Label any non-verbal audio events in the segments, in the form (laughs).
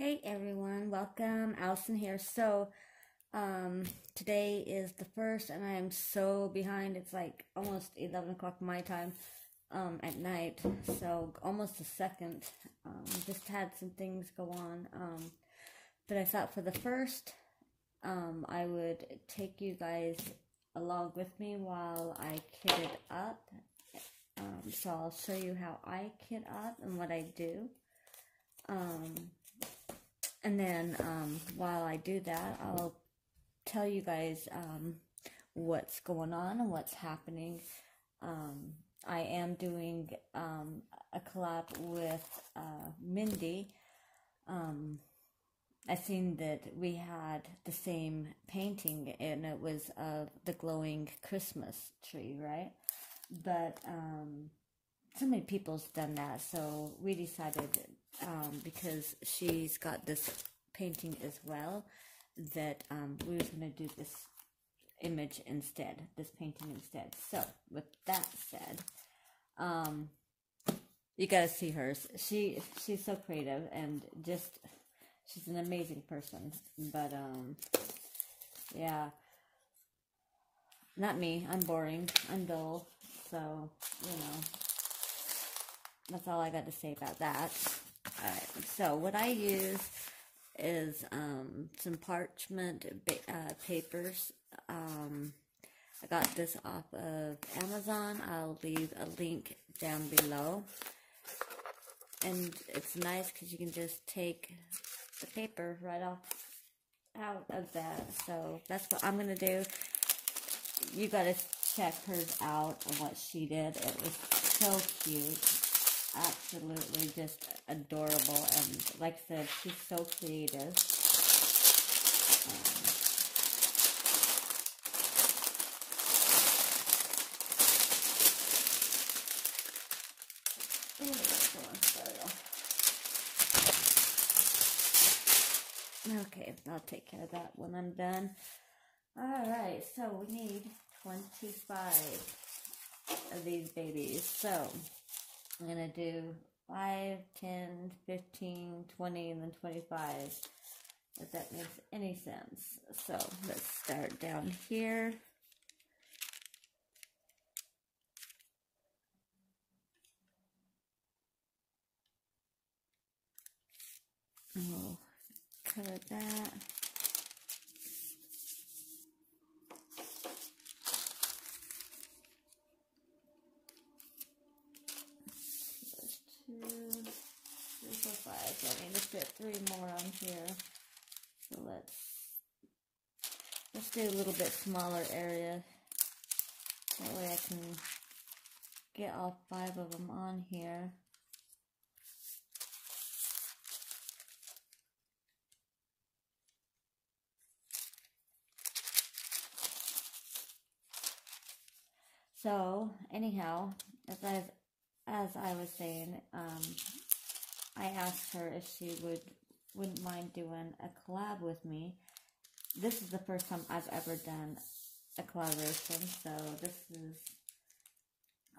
Hey everyone, welcome. Allison here. So, um, today is the first, and I am so behind. It's like almost 11 o'clock my time, um, at night. So, almost a second. Um, just had some things go on. Um, but I thought for the first, um, I would take you guys along with me while I kit it up. Um, so I'll show you how I kit up and what I do. Um, and then um, while I do that, I'll tell you guys um, what's going on and what's happening. Um, I am doing um, a collab with uh, Mindy. Um, I seen that we had the same painting, and it was of the glowing Christmas tree, right? But um, so many people's done that, so we decided um, because she's got this painting as well that um, we were going to do this image instead, this painting instead. So with that said, um, you got to see hers. She she's so creative and just she's an amazing person. But um, yeah, not me. I'm boring. I'm dull. So you know, that's all I got to say about that. So what I use is um, some parchment uh, papers. Um, I got this off of Amazon. I'll leave a link down below. And it's nice because you can just take the paper right off out of that. So that's what I'm going to do. You got to check hers out and what she did. It was so cute absolutely just adorable. And like I said, she's so creative. Um, Okay, I'll take care of that when I'm done. Alright, so we need 25 of these babies. So, I'm going to do 5, 10, 15, 20, and then 25, if that makes any sense. So let's start down here. we'll cut that. I need to fit three more on here. So let's let's do a little bit smaller area. That way I can get all five of them on here. So, anyhow, as I as I was saying, um, I asked her if she would wouldn't mind doing a collab with me. This is the first time I've ever done a collaboration, so this is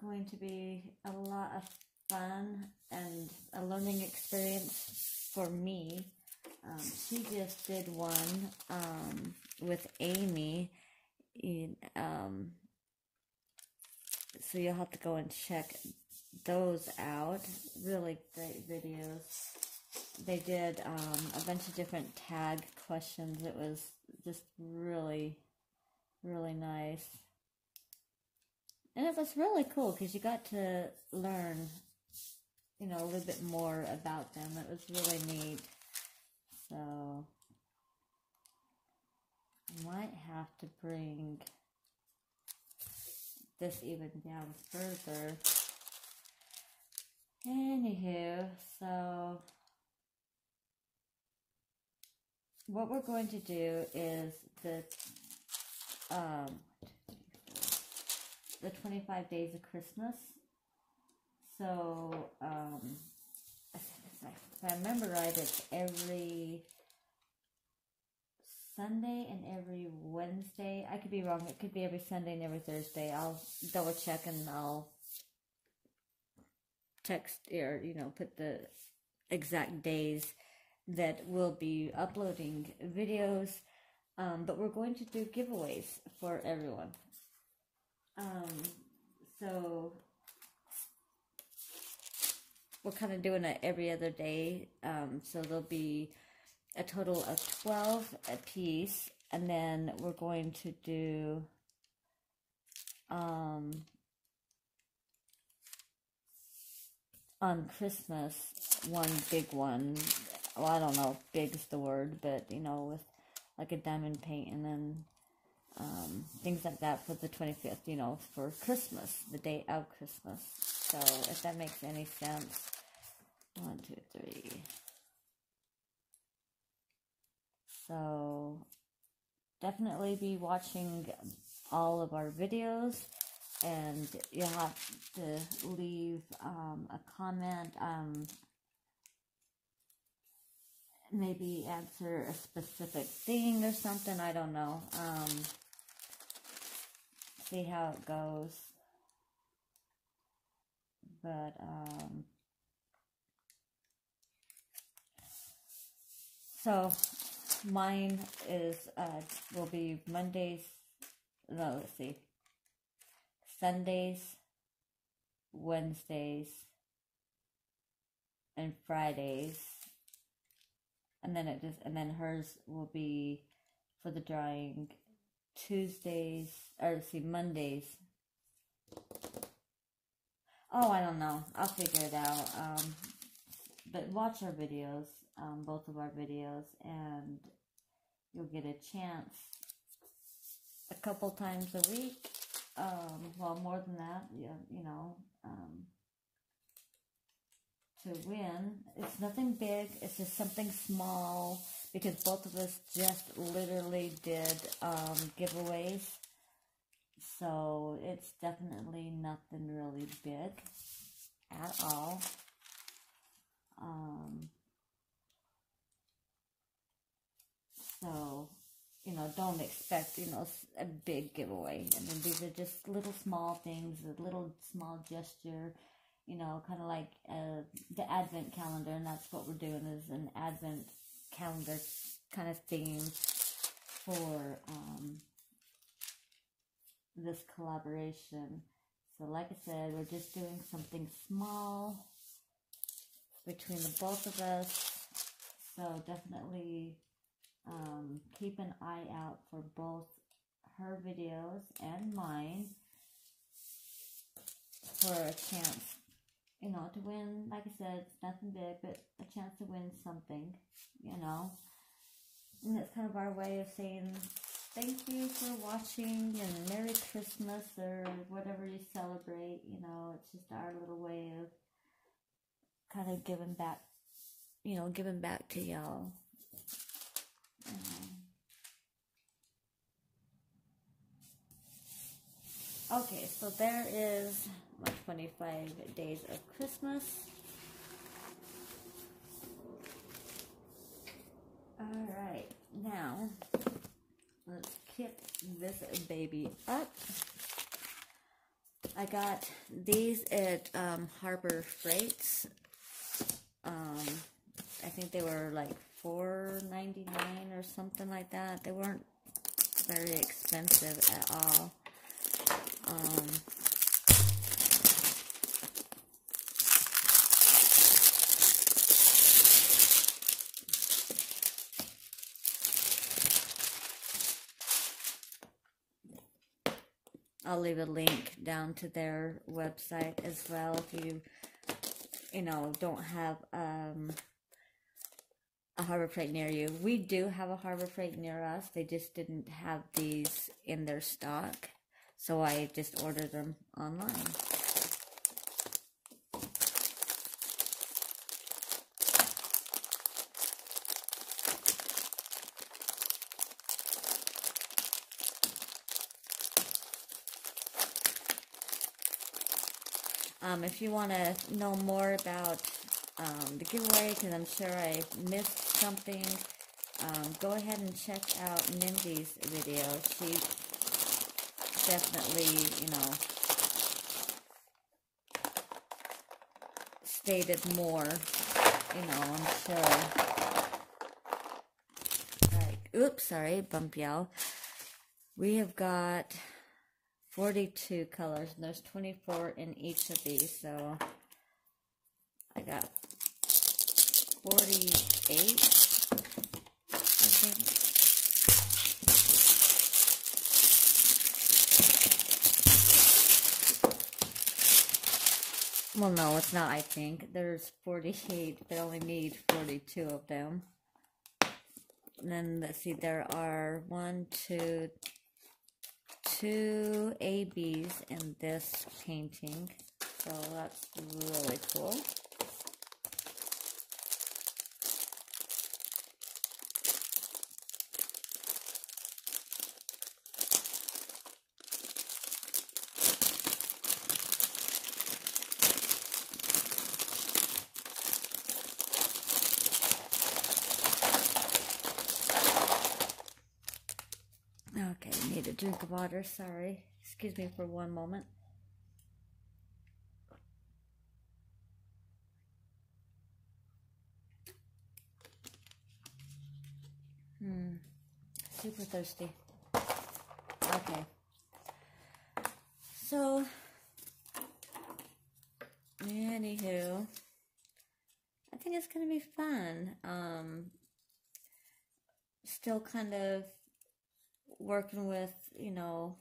going to be a lot of fun and a learning experience for me. Um, she just did one um, with Amy. In, um, so you'll have to go and check those out. Really great videos. They did um, a bunch of different tag questions. It was just really, really nice. And it was really cool because you got to learn, you know, a little bit more about them. It was really neat. So, I might have to bring this even down further. Anywho, so what we're going to do is the um, the 25 days of Christmas. So, um, if I remember right, it's every Sunday and every Wednesday. I could be wrong. It could be every Sunday and every Thursday. I'll double check and I'll text or you know put the exact days that we'll be uploading videos, um, but we're going to do giveaways for everyone. Um, so we're kind of doing it every other day. Um, so there'll be a total of 12 a piece. And then we're going to do um, on Christmas one big one. Well, I don't know if big's the word, but you know, with like a diamond paint and then um, things like that for the 25th, you know, for Christmas, the day of Christmas. So, if that makes any sense. One, two, three. So, definitely be watching all of our videos and you'll have to leave um, a comment um, maybe answer a specific thing or something i don't know um, see how it goes. But um, so mine is uh, will be mondays no let's see sundays wednesdays and fridays. And then it just and then hers will be for the drawing tuesdays or see mondays. Oh i don't know. I'll figure it out. Um but watch our videos um, both of our videos and you'll get a chance a couple times a week um, well more than that you, you know um, to win it's nothing big it's just something small because both of us just literally did um, giveaways. So it's definitely nothing really big at all. Um, So, you know, don't expect, you know, a big giveaway. I mean, these are just little small things, a little small gesture, you know, kind of like uh, the advent calendar, and that's what we're doing is an advent calendar kind of theme for um, this collaboration. So like I said, we're just doing something small between the both of us. So definitely um, keep an eye out for both her videos and mine for a chance, you know, to win. Like I said, it's nothing big, but a chance to win something, you know. And it's kind of our way of saying thank you for watching and Merry Christmas or whatever you celebrate. You know, it's just our little way of kind of giving back, you know, giving back to y'all. Okay, so there is my 25 days of Christmas. Alright, now let's kick this baby up. I got these at um, Harbor Freights. Um, I think they were like four ninety nine or something like that. They weren't very expensive at all. Um, I'll leave a link down to their website as well if you, you know, don't have um, a Harbor Freight near you. We do have a Harbor Freight near us. They just didn't have these in their stock. So I just ordered them online. Um, if you want to know more about um, the giveaway, because I'm sure I missed something, um, go ahead and check out Mindy's video. She definitely, you know, stated more, you know, I'm sure. oops, sorry, bump yell. We have got 42 colors, and there's 24 in each of these, so I got 48, I think. Well, no, it's not, I think. There's 48. They only need 42 of them. And then, let's see, there are one, two, two ABs in this painting. So that's really cool. Okay, need a drink of water. Sorry. Excuse me for one moment. Hmm. Super thirsty. Okay. So, anywho, I think it's gonna be fun. Um, still kind of working with, you know,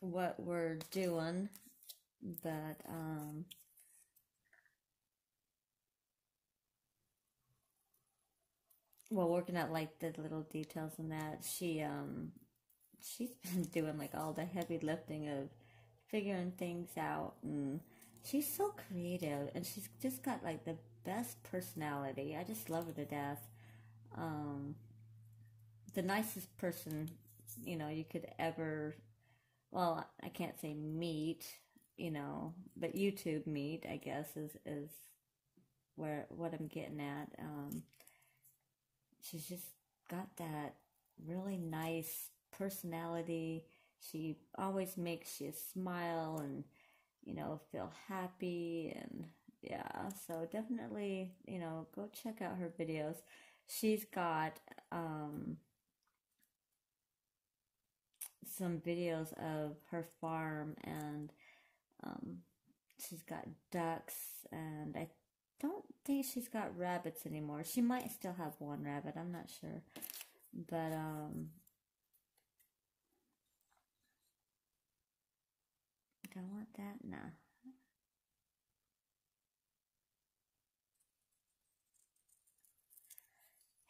what we're doing, but, um, well, working out like the little details and that, she, um, she's (laughs) been doing like all the heavy lifting of figuring things out, and she's so creative, and she's just got like the best personality. I just love her to death. Um, the nicest person, you know, you could ever, well, I can't say meet, you know, but YouTube meet, I guess, is, is where, what I'm getting at. Um, she's just got that really nice personality. She always makes you smile and, you know, feel happy and, yeah, so definitely, you know, go check out her videos. She's got, um, some videos of her farm and um, she's got ducks and I don't think she's got rabbits anymore. She might still have one rabbit, I'm not sure. But um do I want that? Nah.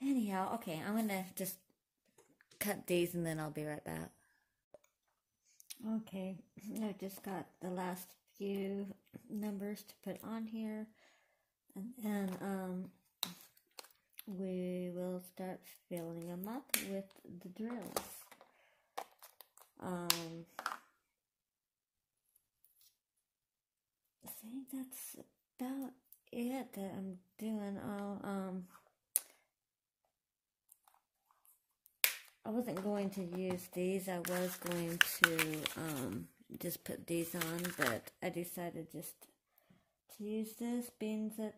Anyhow, okay, I'm gonna just cut these and then I'll be right back. Okay, I've just got the last few numbers to put on here, and um, we will start filling them up with the drills. Um, I think that's about it that I'm doing. I'll, um, I wasn't going to use these. I was going to um, just put these on, but I decided just to use this, being that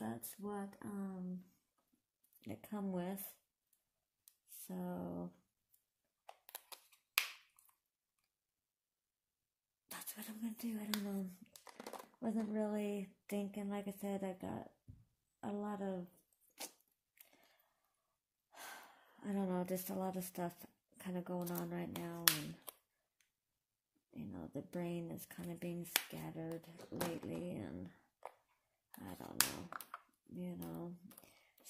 that's what um, they come with. So that's what I'm gonna do. I don't know. Wasn't really thinking. Like I said, I got a lot of I don't know, just a lot of stuff kind of going on right now, and you know, the brain is kind of being scattered lately, and I don't know, you know,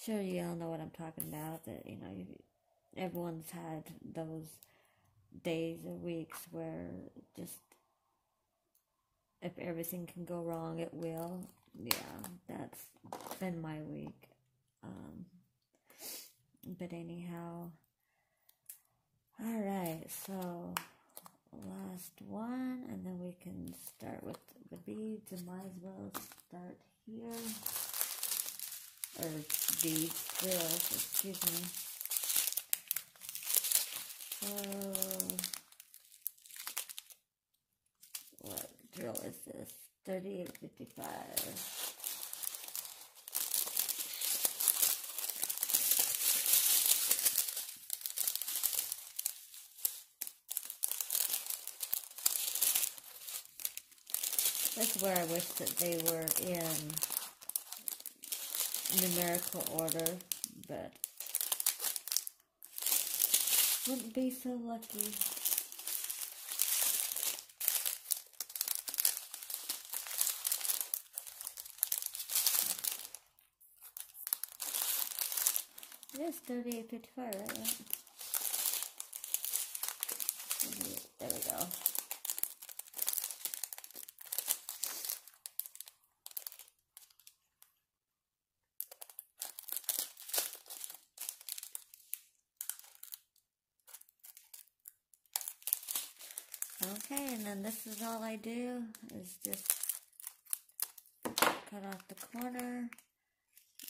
sure you all know what I'm talking about. That you know, everyone's had those days or weeks where just if everything can go wrong, it will. Yeah, that's been my week. Um, but anyhow, all right, so last one, and then we can start with the beads. I might as well start here. Or beads, drills, excuse me. So, what drill is this? 3855. That's where I wish that they were in numerical order, but wouldn't be so lucky. It is 38.55, right? right? There we go. Okay, and then this is all I do is just cut off the corner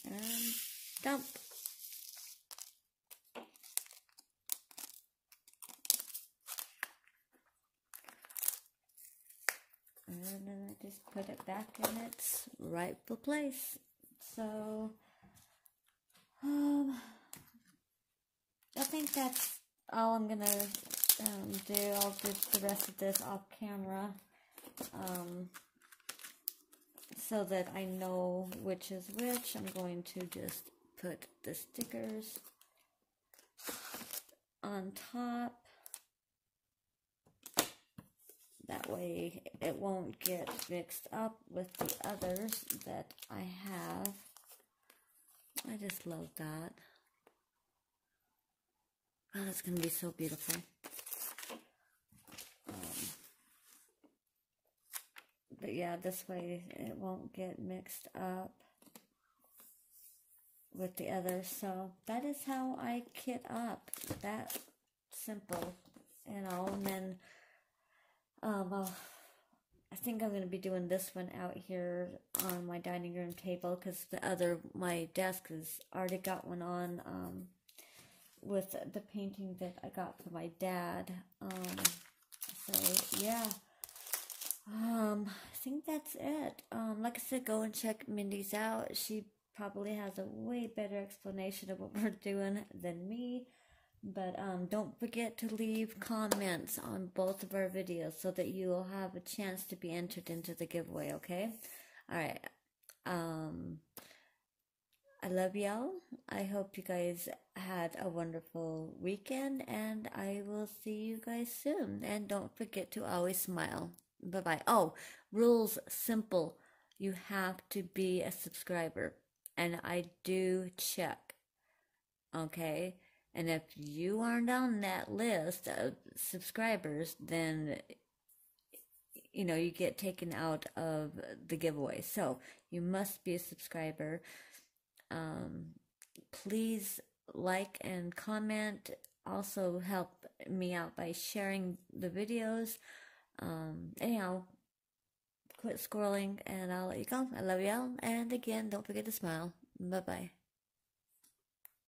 and dump. And then I just put it back in its rightful place. So, um, I think that's all I'm gonna um, do. I'll do the rest of this off camera. Um, so that I know which is which, I'm going to just put the stickers on top. That way it won't get mixed up with the others that I have. I just love that. Oh, that's going to be so beautiful. But yeah, this way it won't get mixed up with the others. So that is how I kit up. That simple, you know. And then, um, well, I think I'm gonna be doing this one out here on my dining room table because the other my desk has already got one on. Um, with the painting that I got for my dad. Um, so yeah. Um, I think that's it. Um, like I said, go and check Mindy's out. She probably has a way better explanation of what (laughs) we're doing than me. But um, don't forget to leave comments on both of our videos so that you will have a chance to be entered into the giveaway, okay? Alright. Um, I love y'all. I hope you guys had a wonderful weekend, and I will see you guys soon. And don't forget to always smile. Bye bye. Oh, rules simple. You have to be a subscriber. And I do check. Okay? And if you aren't on that list of subscribers, then you know, you get taken out of the giveaway. So you must be a subscriber. Um, please like and comment. Also help me out by sharing the videos. Um, anyhow, quit scrolling and I'll let you go. I love y'all. And again, don't forget to smile. Bye bye.